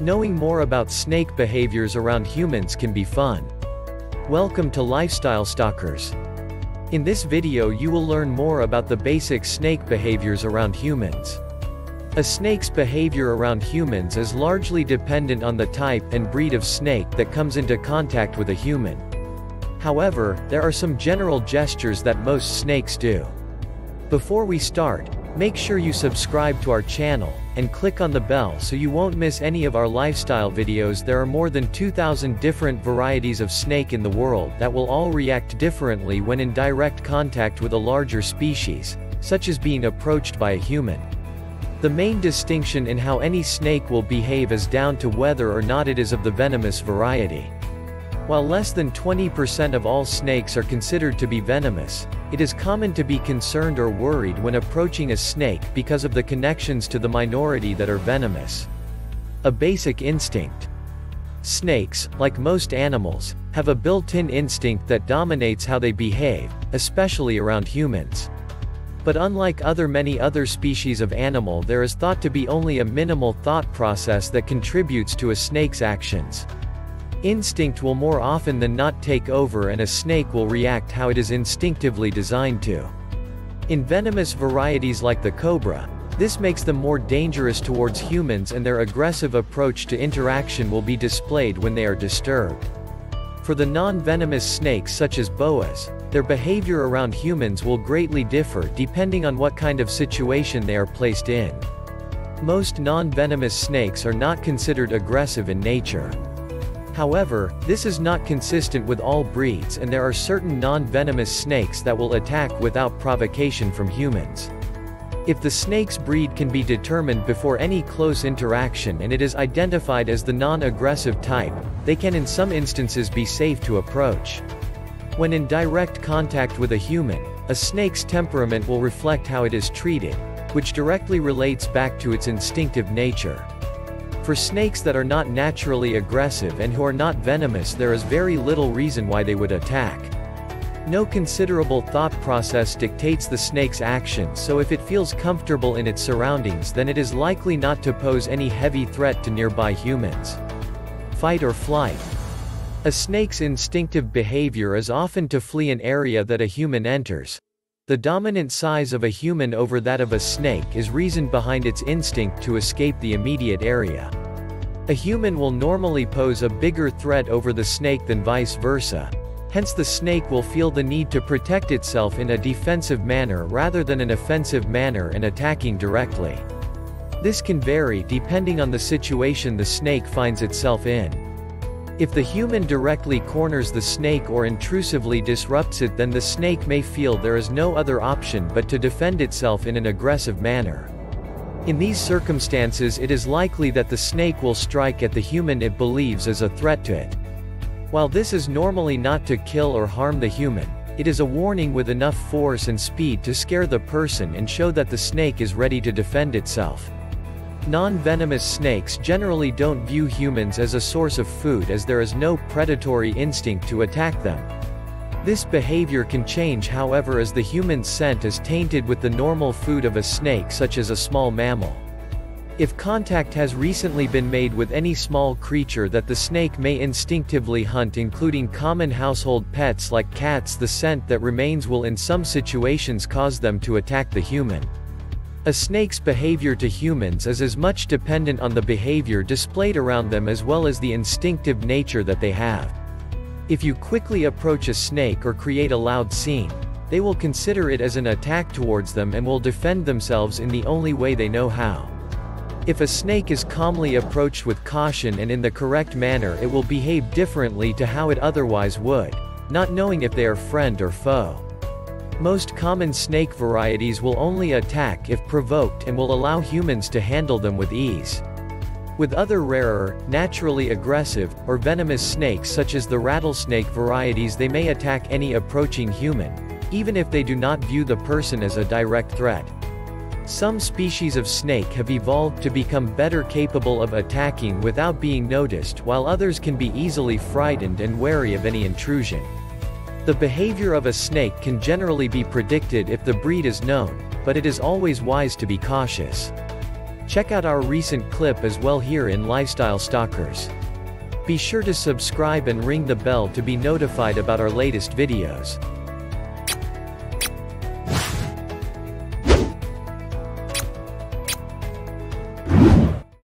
Knowing more about snake behaviors around humans can be fun. Welcome to Lifestyle Stalkers. In this video you will learn more about the basic snake behaviors around humans. A snake's behavior around humans is largely dependent on the type and breed of snake that comes into contact with a human. However, there are some general gestures that most snakes do. Before we start, make sure you subscribe to our channel, and click on the bell so you won't miss any of our lifestyle videos there are more than 2,000 different varieties of snake in the world that will all react differently when in direct contact with a larger species, such as being approached by a human. The main distinction in how any snake will behave is down to whether or not it is of the venomous variety. While less than 20% of all snakes are considered to be venomous, it is common to be concerned or worried when approaching a snake because of the connections to the minority that are venomous. A basic instinct. Snakes, like most animals, have a built-in instinct that dominates how they behave, especially around humans. But unlike other many other species of animal there is thought to be only a minimal thought process that contributes to a snake's actions. Instinct will more often than not take over and a snake will react how it is instinctively designed to. In venomous varieties like the cobra, this makes them more dangerous towards humans and their aggressive approach to interaction will be displayed when they are disturbed. For the non-venomous snakes such as boas, their behavior around humans will greatly differ depending on what kind of situation they are placed in. Most non-venomous snakes are not considered aggressive in nature. However, this is not consistent with all breeds and there are certain non-venomous snakes that will attack without provocation from humans. If the snake's breed can be determined before any close interaction and it is identified as the non-aggressive type, they can in some instances be safe to approach. When in direct contact with a human, a snake's temperament will reflect how it is treated, which directly relates back to its instinctive nature. For snakes that are not naturally aggressive and who are not venomous there is very little reason why they would attack. No considerable thought process dictates the snake's actions so if it feels comfortable in its surroundings then it is likely not to pose any heavy threat to nearby humans. Fight or flight. A snake's instinctive behavior is often to flee an area that a human enters. The dominant size of a human over that of a snake is reason behind its instinct to escape the immediate area. A human will normally pose a bigger threat over the snake than vice versa. Hence the snake will feel the need to protect itself in a defensive manner rather than an offensive manner and attacking directly. This can vary depending on the situation the snake finds itself in. If the human directly corners the snake or intrusively disrupts it then the snake may feel there is no other option but to defend itself in an aggressive manner. In these circumstances it is likely that the snake will strike at the human it believes is a threat to it. While this is normally not to kill or harm the human, it is a warning with enough force and speed to scare the person and show that the snake is ready to defend itself. Non-venomous snakes generally don't view humans as a source of food as there is no predatory instinct to attack them. This behavior can change however as the human scent is tainted with the normal food of a snake such as a small mammal. If contact has recently been made with any small creature that the snake may instinctively hunt including common household pets like cats the scent that remains will in some situations cause them to attack the human. A snake's behavior to humans is as much dependent on the behavior displayed around them as well as the instinctive nature that they have. If you quickly approach a snake or create a loud scene, they will consider it as an attack towards them and will defend themselves in the only way they know how. If a snake is calmly approached with caution and in the correct manner it will behave differently to how it otherwise would, not knowing if they are friend or foe. Most common snake varieties will only attack if provoked and will allow humans to handle them with ease. With other rarer, naturally aggressive, or venomous snakes such as the rattlesnake varieties they may attack any approaching human, even if they do not view the person as a direct threat. Some species of snake have evolved to become better capable of attacking without being noticed while others can be easily frightened and wary of any intrusion. The behavior of a snake can generally be predicted if the breed is known, but it is always wise to be cautious. Check out our recent clip as well here in Lifestyle Stalkers. Be sure to subscribe and ring the bell to be notified about our latest videos.